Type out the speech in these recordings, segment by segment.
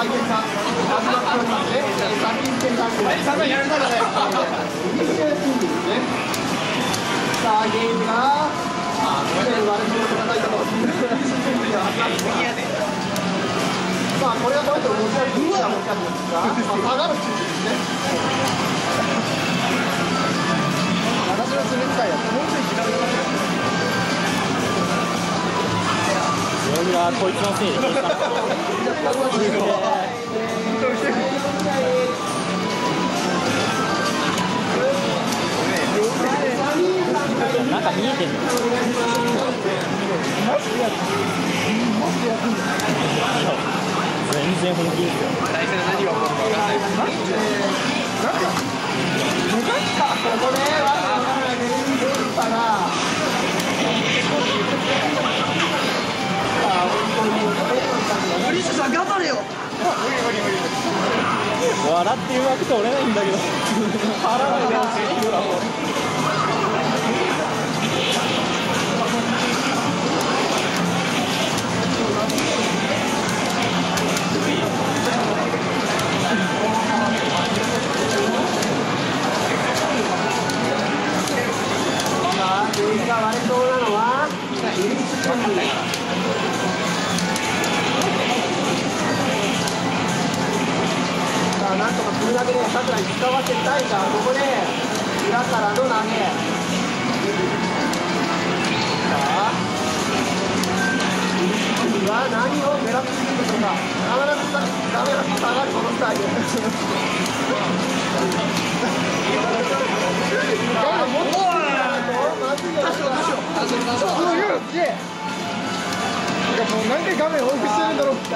まっておりますね。先に点が3番やるからね。さあこれ。はこれと持ち味いいは持ち味ですが、まあ下がるチームですね。俺がこいつのせいでなんか見えてんの全然本気ですよ何が起こるかここね、わざわざ笑ってる枠取れないんだけど。腹が出やすいわさあ、電が割れそうなのはるだけでさくらに使わせたいが、ここで裏からの投げ。さあ、エリス・コンビは何を狙っているのか。必ずダメな下がるこのスタイル。何回画面多くしてるんだろう最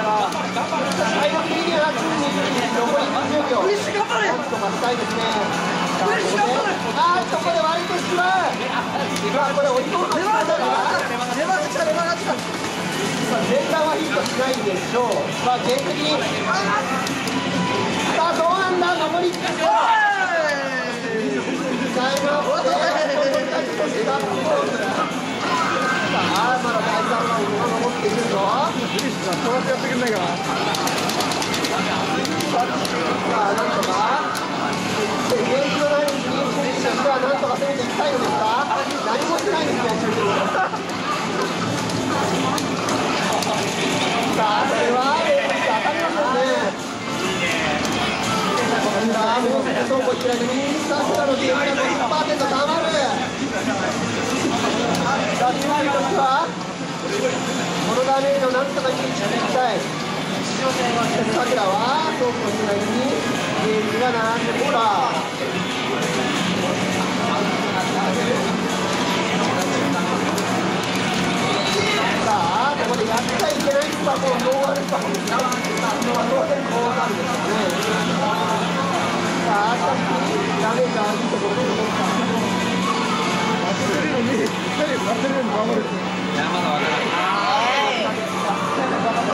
後的には残り10秒。嬉し頑張れ。とかしたいですね。嬉し頑張れ。ああ、そこで割れてしまう。まあこれ追い込むかもしれな。レバーが来たレバーが来た。まあ前段はヒットしないんでしょう。まあ現実に。さあどうなんだ残り。タイムアップで。さあさあ、なんとか、でゲージのないに、選手はなんとか攻めていきたいのですが、何もしてないですね、さあ、それは、当たりませんね。さあ、もうすぐ倉庫開いて、右下からのゲームが50%たまる。さあ、チームとしては、このダメージをなんとか切りしていきたい。さくらは倉庫以内にゲージが並んでるか。さあ、ここでやっちゃいけないパコン、ノーアルパコンですね。当然こうなるんですよね。さあ、しかし、ダメージはいいところで残った。当ててるのに、二人当てるのに頑張る